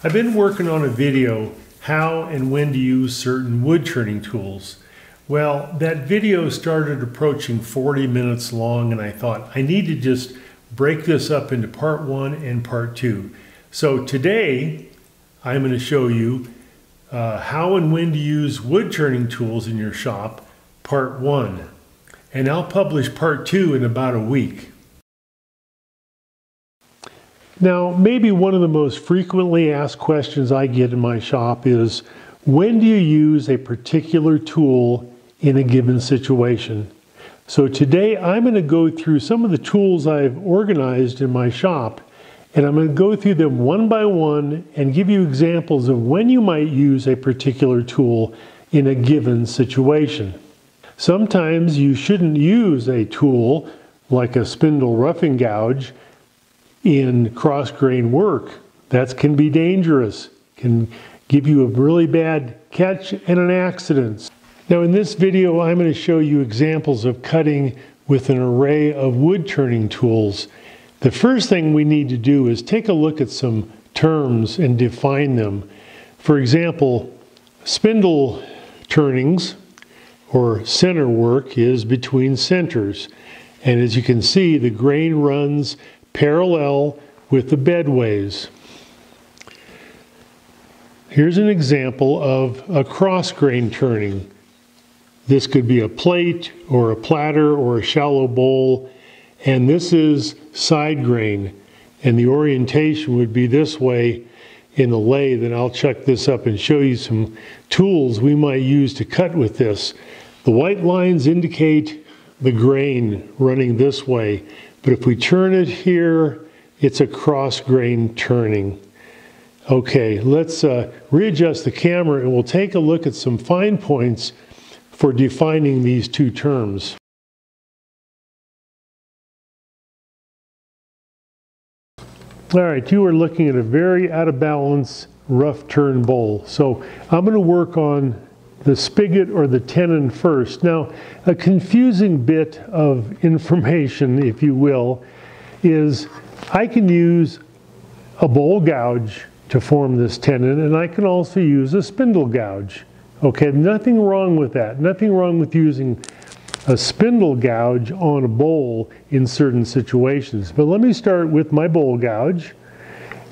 I've been working on a video how and when to use certain wood turning tools. Well, that video started approaching 40 minutes long and I thought I need to just break this up into part one and part two. So today I'm going to show you uh, how and when to use wood turning tools in your shop, part one. And I'll publish part two in about a week. Now, maybe one of the most frequently asked questions I get in my shop is when do you use a particular tool in a given situation? So today I'm going to go through some of the tools I've organized in my shop and I'm going to go through them one by one and give you examples of when you might use a particular tool in a given situation. Sometimes you shouldn't use a tool like a spindle roughing gouge in cross grain work. That can be dangerous, can give you a really bad catch and an accident. Now in this video I'm going to show you examples of cutting with an array of wood turning tools. The first thing we need to do is take a look at some terms and define them. For example, spindle turnings or center work is between centers. And as you can see, the grain runs parallel with the bedways. Here's an example of a cross grain turning. This could be a plate or a platter or a shallow bowl, and this is side grain. And the orientation would be this way in the lathe, and I'll check this up and show you some tools we might use to cut with this. The white lines indicate the grain running this way. But if we turn it here, it's a cross grain turning. Okay, let's uh, readjust the camera and we'll take a look at some fine points for defining these two terms. All right, you are looking at a very out of balance rough turn bowl. So I'm going to work on the spigot or the tenon first. Now, a confusing bit of information, if you will, is I can use a bowl gouge to form this tenon, and I can also use a spindle gouge. Okay, nothing wrong with that. Nothing wrong with using a spindle gouge on a bowl in certain situations. But let me start with my bowl gouge.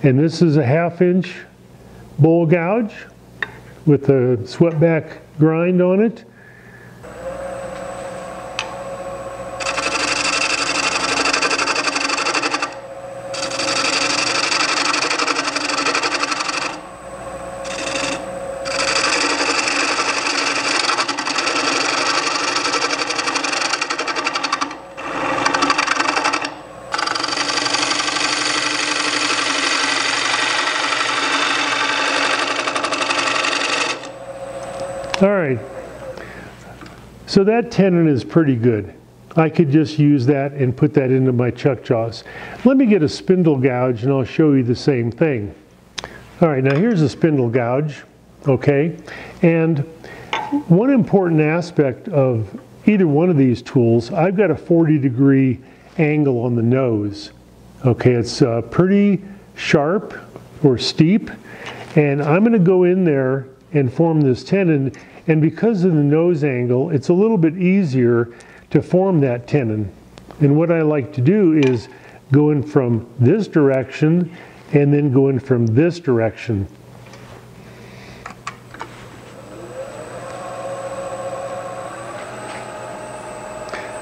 And this is a half inch bowl gouge with a swept back grind on it. All right. So that tenon is pretty good. I could just use that and put that into my chuck jaws. Let me get a spindle gouge and I'll show you the same thing. All right, now here's a spindle gouge, okay? And one important aspect of either one of these tools, I've got a 40 degree angle on the nose. Okay, it's uh, pretty sharp or steep, and I'm gonna go in there and form this tenon. And because of the nose angle, it's a little bit easier to form that tenon. And what I like to do is go in from this direction and then go in from this direction.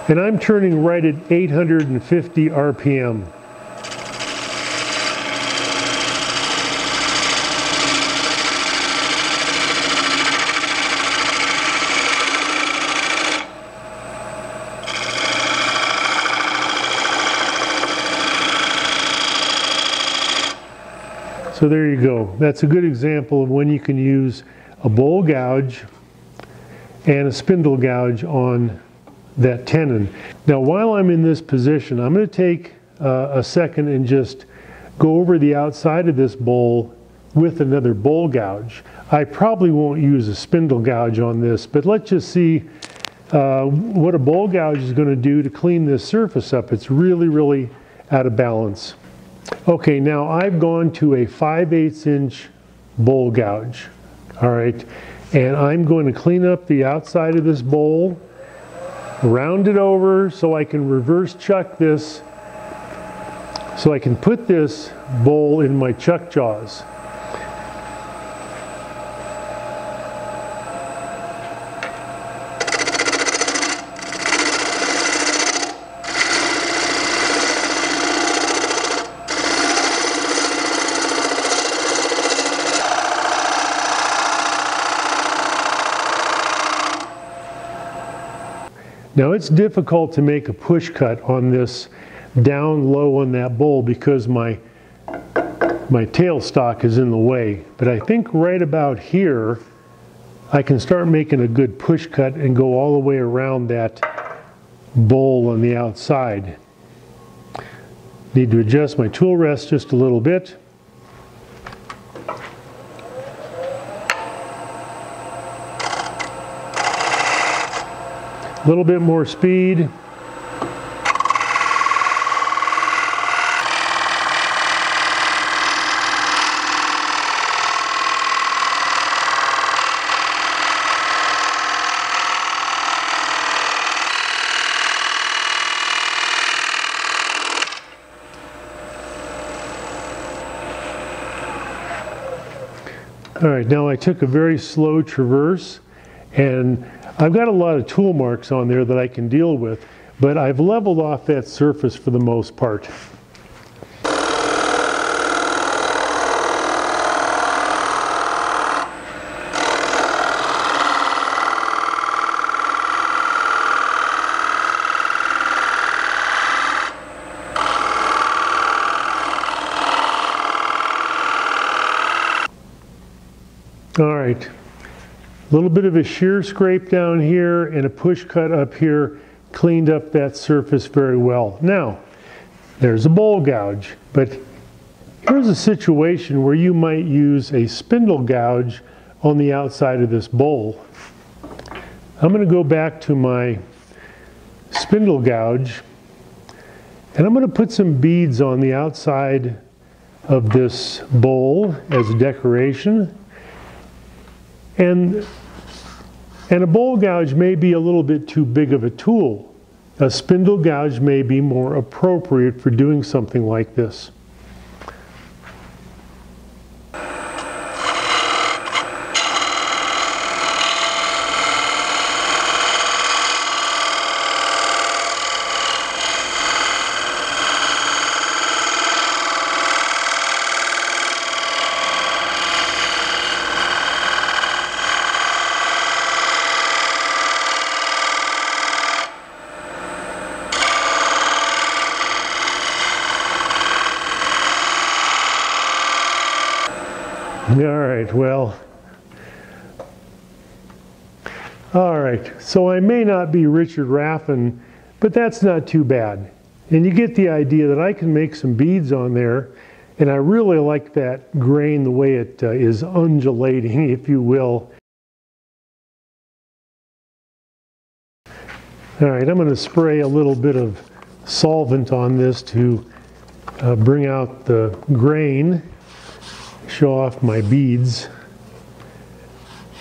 And I'm turning right at 850 RPM. So there you go. That's a good example of when you can use a bowl gouge and a spindle gouge on that tenon. Now while I'm in this position, I'm going to take uh, a second and just go over the outside of this bowl with another bowl gouge. I probably won't use a spindle gouge on this, but let's just see uh, what a bowl gouge is going to do to clean this surface up. It's really, really out of balance. Okay, now I've gone to a 5 8 inch bowl gouge. All right, and I'm going to clean up the outside of this bowl, round it over so I can reverse chuck this, so I can put this bowl in my chuck jaws. Now it's difficult to make a push cut on this down low on that bowl because my my tailstock is in the way. But I think right about here, I can start making a good push cut and go all the way around that bowl on the outside. Need to adjust my tool rest just a little bit. A little bit more speed. All right, now I took a very slow traverse and I've got a lot of tool marks on there that I can deal with, but I've leveled off that surface for the most part. All right, a little bit of a shear scrape down here and a push cut up here cleaned up that surface very well. Now, there's a bowl gouge, but here's a situation where you might use a spindle gouge on the outside of this bowl. I'm going to go back to my spindle gouge and I'm going to put some beads on the outside of this bowl as a decoration. And, and a bowl gouge may be a little bit too big of a tool. A spindle gouge may be more appropriate for doing something like this. All right, well, all right, so I may not be Richard Raffan, but that's not too bad. And you get the idea that I can make some beads on there, and I really like that grain, the way it uh, is undulating, if you will. All right, I'm going to spray a little bit of solvent on this to uh, bring out the grain show off my beads.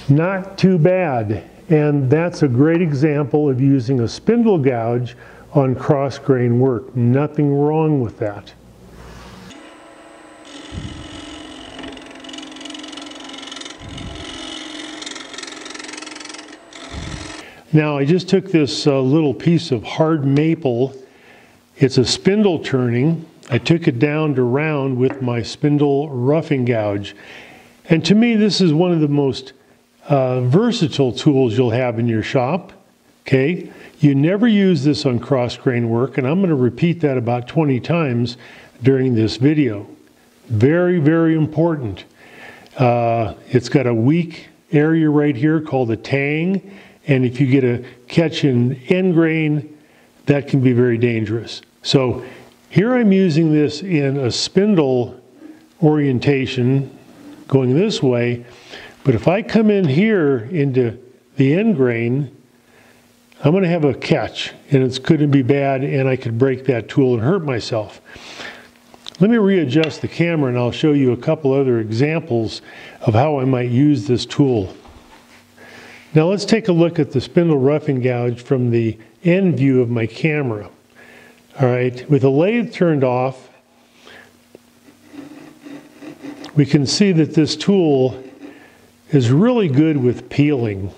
Not too bad. And that's a great example of using a spindle gouge on cross grain work. Nothing wrong with that. Now I just took this uh, little piece of hard maple. It's a spindle turning I took it down to round with my spindle roughing gouge. And to me, this is one of the most uh, versatile tools you'll have in your shop. Okay, you never use this on cross grain work, and I'm going to repeat that about 20 times during this video. Very, very important. Uh, it's got a weak area right here called the tang, and if you get a catch in end grain, that can be very dangerous. So here I'm using this in a spindle orientation going this way, but if I come in here into the end grain, I'm going to have a catch and it's going to be bad and I could break that tool and hurt myself. Let me readjust the camera and I'll show you a couple other examples of how I might use this tool. Now let's take a look at the spindle roughing gouge from the end view of my camera. All right, with the lathe turned off, we can see that this tool is really good with peeling.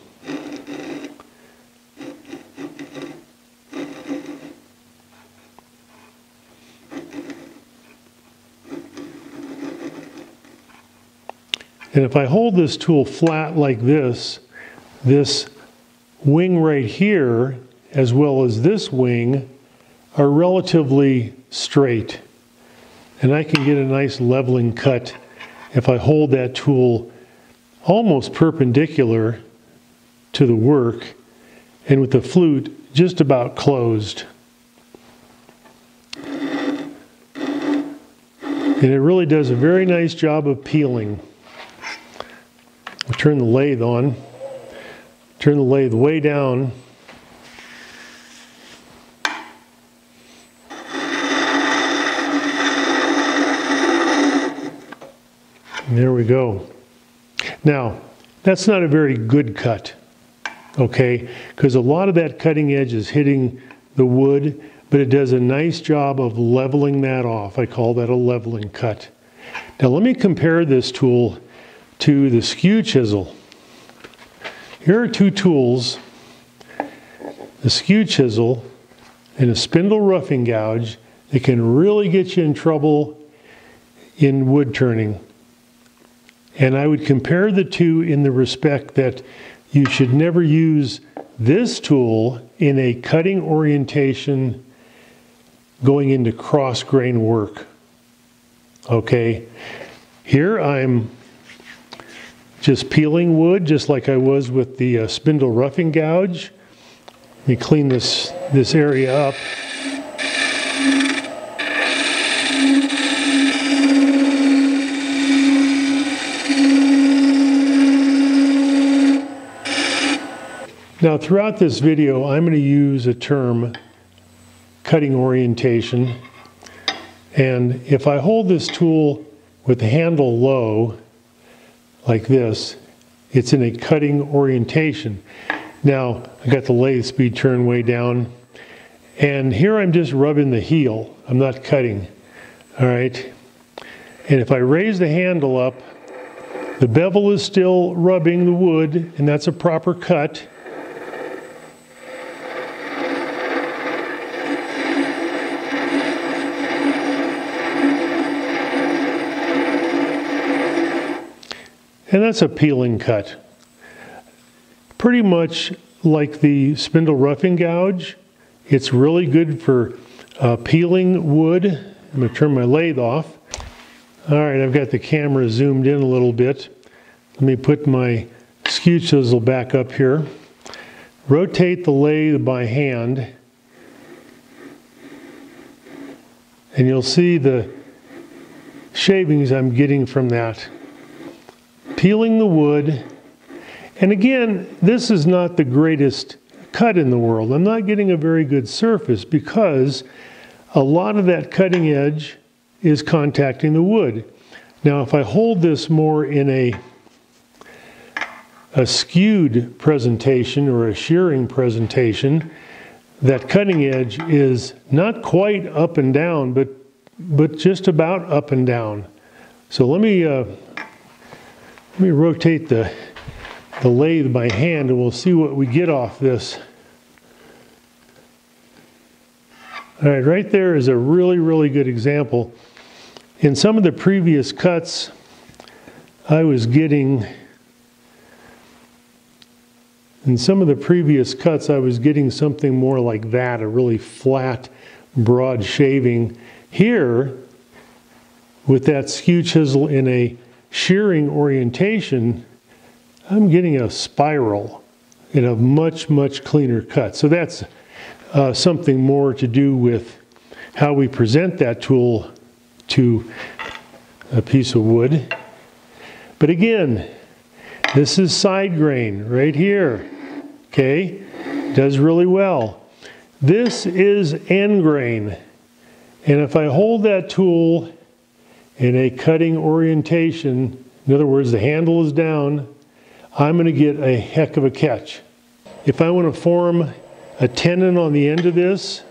And if I hold this tool flat like this, this wing right here, as well as this wing, are relatively straight. And I can get a nice leveling cut if I hold that tool almost perpendicular to the work and with the flute just about closed. And it really does a very nice job of peeling. I'll turn the lathe on, turn the lathe way down. And there we go. Now, that's not a very good cut, okay? Because a lot of that cutting edge is hitting the wood, but it does a nice job of leveling that off. I call that a leveling cut. Now let me compare this tool to the skew chisel. Here are two tools, the skew chisel and a spindle roughing gouge that can really get you in trouble in wood turning. And I would compare the two in the respect that you should never use this tool in a cutting orientation going into cross grain work. Okay, here I'm just peeling wood, just like I was with the uh, spindle roughing gouge. Let me clean this, this area up. Now throughout this video, I'm going to use a term, cutting orientation. And if I hold this tool with the handle low, like this, it's in a cutting orientation. Now, I got the lathe speed turned way down, and here I'm just rubbing the heel. I'm not cutting, all right? And if I raise the handle up, the bevel is still rubbing the wood, and that's a proper cut. And that's a peeling cut. Pretty much like the spindle roughing gouge. It's really good for uh, peeling wood. I'm going to turn my lathe off. All right, I've got the camera zoomed in a little bit. Let me put my skew chisel back up here. Rotate the lathe by hand. And you'll see the shavings I'm getting from that peeling the wood. And again, this is not the greatest cut in the world. I'm not getting a very good surface because a lot of that cutting edge is contacting the wood. Now, if I hold this more in a, a skewed presentation or a shearing presentation, that cutting edge is not quite up and down, but, but just about up and down. So let me uh, let me rotate the, the lathe by hand and we'll see what we get off this. All right, right there is a really, really good example. In some of the previous cuts, I was getting, in some of the previous cuts, I was getting something more like that, a really flat, broad shaving. Here, with that skew chisel in a shearing orientation, I'm getting a spiral in a much, much cleaner cut. So that's uh, something more to do with how we present that tool to a piece of wood. But again, this is side grain right here, okay? Does really well. This is end grain. And if I hold that tool in a cutting orientation, in other words, the handle is down, I'm going to get a heck of a catch. If I want to form a tenon on the end of this,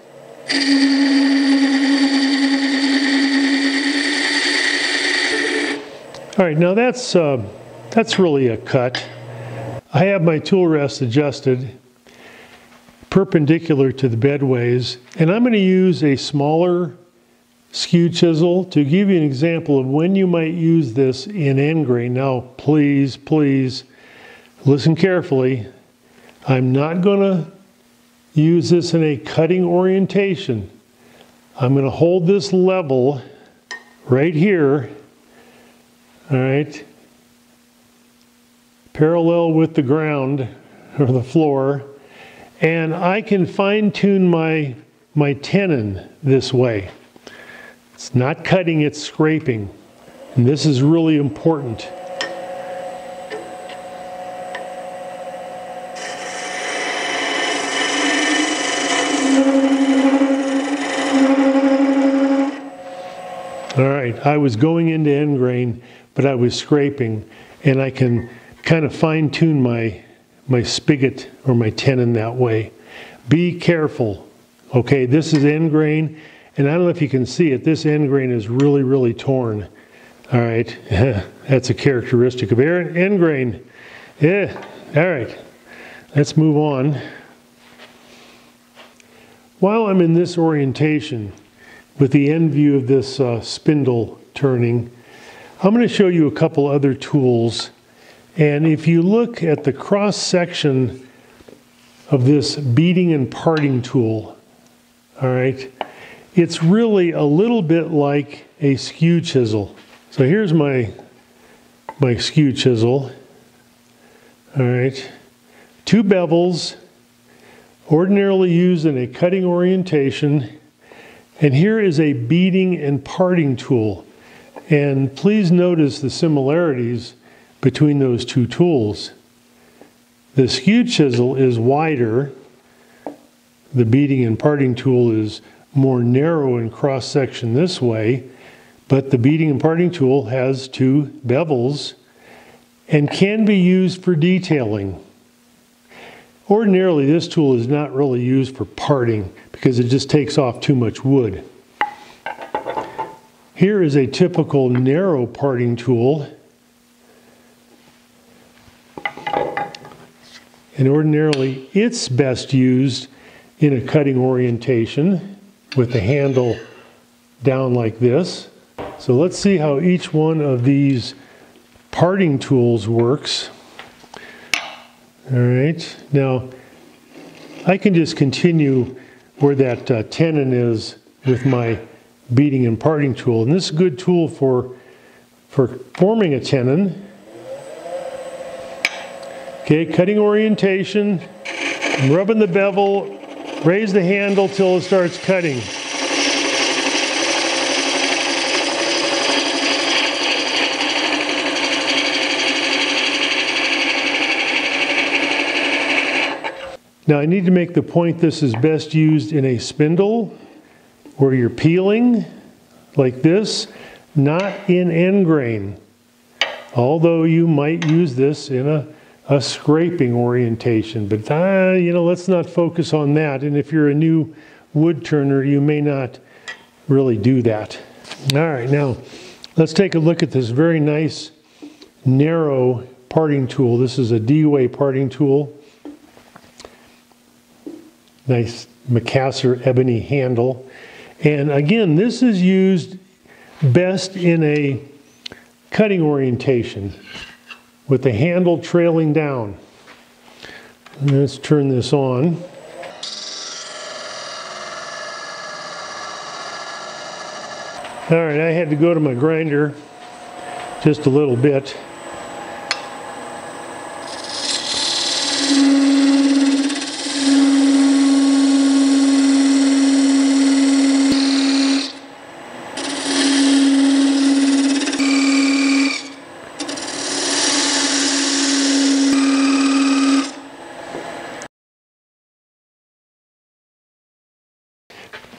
all right, now that's, uh, that's really a cut. I have my tool rest adjusted perpendicular to the bedways, and I'm going to use a smaller skew chisel to give you an example of when you might use this in end grain. Now, please, please listen carefully. I'm not going to use this in a cutting orientation. I'm going to hold this level right here, all right, parallel with the ground or the floor, and I can fine tune my, my tenon this way. It's not cutting, it's scraping. And this is really important. All right, I was going into end grain, but I was scraping, and I can kind of fine tune my, my spigot or my tenon that way. Be careful. Okay, this is end grain, and I don't know if you can see it, this end grain is really, really torn. All right, that's a characteristic of end grain. Yeah, all right, let's move on. While I'm in this orientation, with the end view of this uh, spindle turning, I'm going to show you a couple other tools. And if you look at the cross section of this beading and parting tool, all right, it's really a little bit like a skew chisel. So here's my, my skew chisel. All right, two bevels, ordinarily used in a cutting orientation and here is a beading and parting tool. And please notice the similarities between those two tools. The skew chisel is wider. The beading and parting tool is more narrow in cross section this way, but the beading and parting tool has two bevels and can be used for detailing. Ordinarily, this tool is not really used for parting because it just takes off too much wood. Here is a typical narrow parting tool. And ordinarily, it's best used in a cutting orientation with the handle down like this. So let's see how each one of these parting tools works. All right, now I can just continue where that uh, tenon is with my beading and parting tool. And this is a good tool for, for forming a tenon. Okay, cutting orientation, I'm rubbing the bevel, raise the handle till it starts cutting. Now I need to make the point this is best used in a spindle where you're peeling like this, not in end grain. Although you might use this in a, a scraping orientation, but uh, you know, let's not focus on that. And if you're a new wood turner, you may not really do that. All right, now let's take a look at this very nice narrow parting tool. This is a D-Way parting tool nice Macassar ebony handle. And again, this is used best in a cutting orientation with the handle trailing down. Let's turn this on. All right, I had to go to my grinder just a little bit.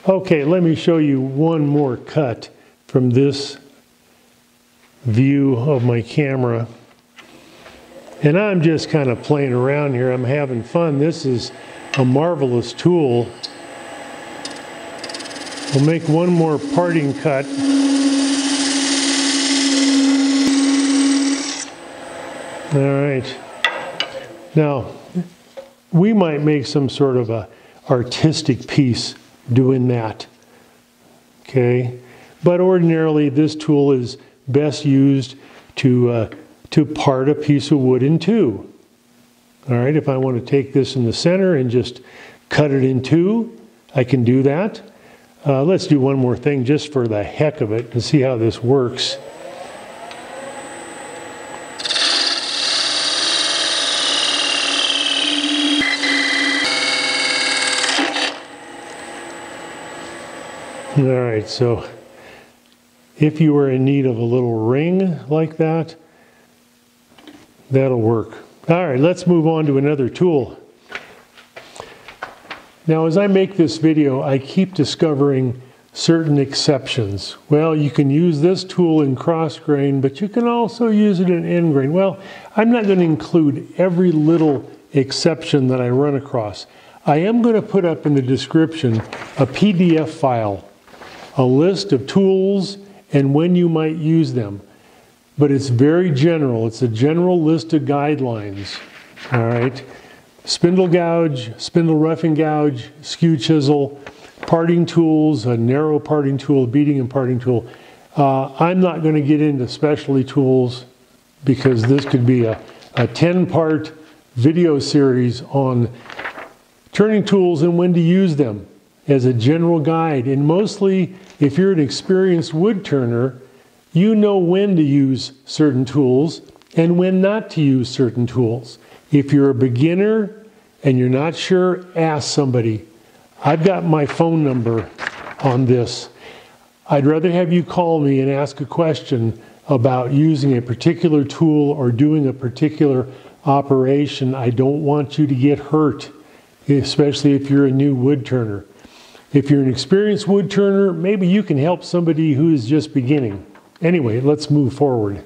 Okay, let me show you one more cut from this view of my camera. And I'm just kind of playing around here. I'm having fun. This is a marvelous tool. We'll make one more parting cut. All right. Now, we might make some sort of a artistic piece doing that. Okay? But ordinarily, this tool is best used to, uh, to part a piece of wood in two. All right, if I want to take this in the center and just cut it in two, I can do that. Uh, let's do one more thing just for the heck of it and see how this works. All right, so if you are in need of a little ring like that, that'll work. All right, let's move on to another tool. Now, as I make this video, I keep discovering certain exceptions. Well, you can use this tool in cross grain, but you can also use it in end grain. Well, I'm not going to include every little exception that I run across. I am going to put up in the description a PDF file a list of tools and when you might use them. But it's very general. It's a general list of guidelines. All right. Spindle gouge, spindle roughing gouge, skew chisel, parting tools, a narrow parting tool, beading and parting tool. Uh, I'm not going to get into specialty tools because this could be a, a 10 part video series on turning tools and when to use them as a general guide. And mostly, if you're an experienced wood turner, you know when to use certain tools and when not to use certain tools. If you're a beginner and you're not sure, ask somebody. I've got my phone number on this. I'd rather have you call me and ask a question about using a particular tool or doing a particular operation. I don't want you to get hurt, especially if you're a new wood turner. If you're an experienced wood turner, maybe you can help somebody who is just beginning. Anyway, let's move forward.